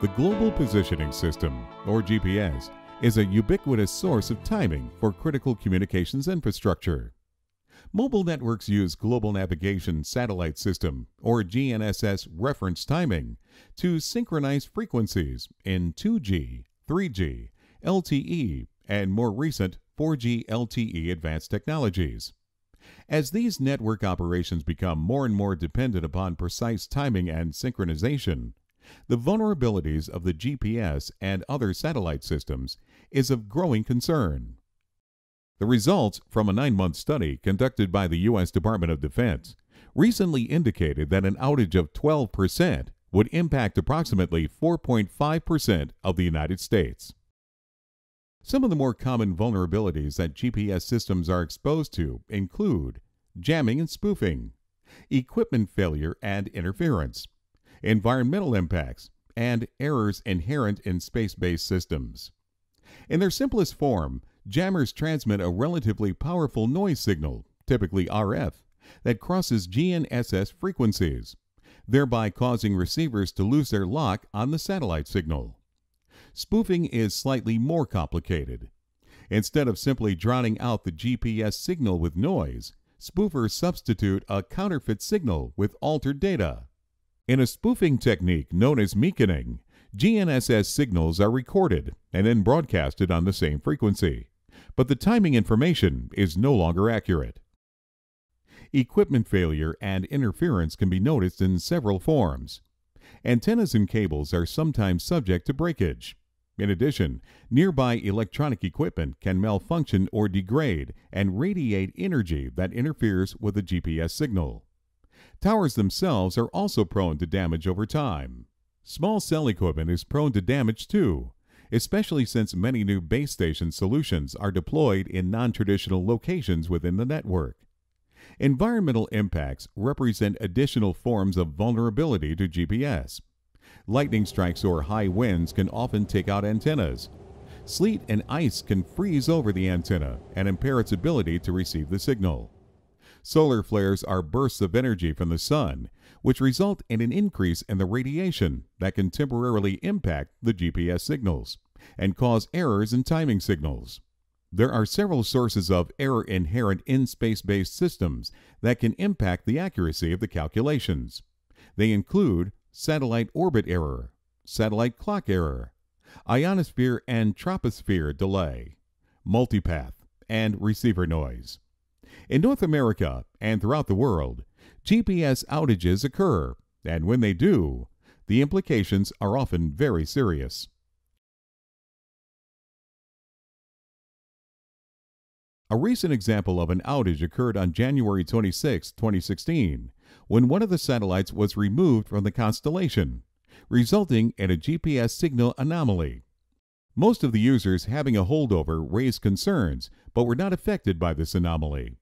The Global Positioning System, or GPS, is a ubiquitous source of timing for critical communications infrastructure. Mobile networks use Global Navigation Satellite System, or GNSS reference timing, to synchronize frequencies in 2G, 3G, LTE, and more recent 4G LTE advanced technologies. As these network operations become more and more dependent upon precise timing and synchronization, the vulnerabilities of the GPS and other satellite systems is of growing concern. The results from a nine month study conducted by the U.S. Department of Defense recently indicated that an outage of 12% would impact approximately 4.5% of the United States. Some of the more common vulnerabilities that GPS systems are exposed to include jamming and spoofing, equipment failure and interference, environmental impacts, and errors inherent in space based systems. In their simplest form, jammers transmit a relatively powerful noise signal, typically RF, that crosses GNSS frequencies, thereby causing receivers to lose their lock on the satellite signal. Spoofing is slightly more complicated. Instead of simply drowning out the GPS signal with noise, spoofers substitute a counterfeit signal with altered data. In a spoofing technique known as meaconing, GNSS signals are recorded and then broadcasted on the same frequency, but the timing information is no longer accurate. Equipment failure and interference can be noticed in several forms. Antennas and cables are sometimes subject to breakage. In addition, nearby electronic equipment can malfunction or degrade and radiate energy that interferes with the GPS signal. Towers themselves are also prone to damage over time. Small cell equipment is prone to damage too, especially since many new base station solutions are deployed in non traditional locations within the network. Environmental impacts represent additional forms of vulnerability to GPS. Lightning strikes or high winds can often take out antennas. Sleet and ice can freeze over the antenna and impair its ability to receive the signal. Solar flares are bursts of energy from the sun, which result in an increase in the radiation that can temporarily impact the GPS signals and cause errors in timing signals. There are several sources of error inherent in space based systems that can impact the accuracy of the calculations. They include satellite orbit error, satellite clock error, ionosphere and troposphere delay, multipath, and receiver noise. In North America and throughout the world, GPS outages occur, and when they do, the implications are often very serious. A recent example of an outage occurred on January 26, 2016, when one of the satellites was removed from the constellation, resulting in a GPS signal anomaly. Most of the users having a holdover raised concerns, but were not affected by this anomaly.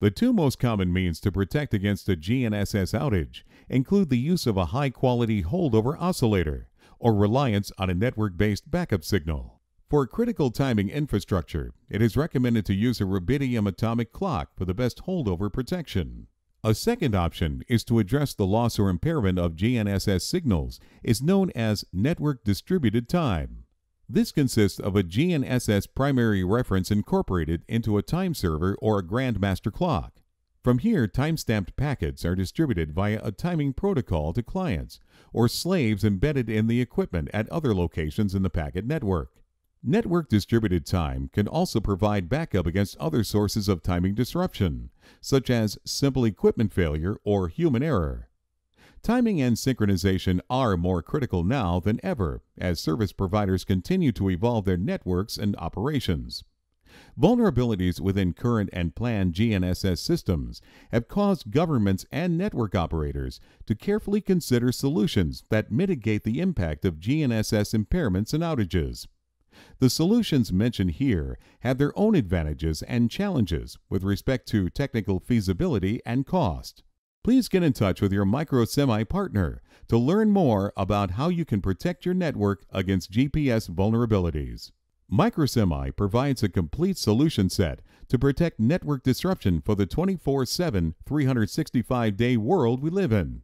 The two most common means to protect against a GNSS outage include the use of a high quality holdover oscillator or reliance on a network based backup signal. For critical timing infrastructure, it is recommended to use a rubidium atomic clock for the best holdover protection. A second option is to address the loss or impairment of GNSS signals is known as network distributed time. This consists of a GNSS primary reference incorporated into a time server or a grandmaster clock. From here, time-stamped packets are distributed via a timing protocol to clients or slaves embedded in the equipment at other locations in the packet network. Network distributed time can also provide backup against other sources of timing disruption, such as simple equipment failure or human error. Timing and synchronization are more critical now than ever as service providers continue to evolve their networks and operations. Vulnerabilities within current and planned GNSS systems have caused governments and network operators to carefully consider solutions that mitigate the impact of GNSS impairments and outages. The solutions mentioned here have their own advantages and challenges with respect to technical feasibility and cost. Please get in touch with your Microsemi partner to learn more about how you can protect your network against GPS vulnerabilities. Microsemi provides a complete solution set to protect network disruption for the 24 7, 365 day world we live in.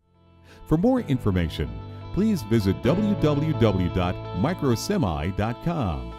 For more information, please visit www.microsemi.com.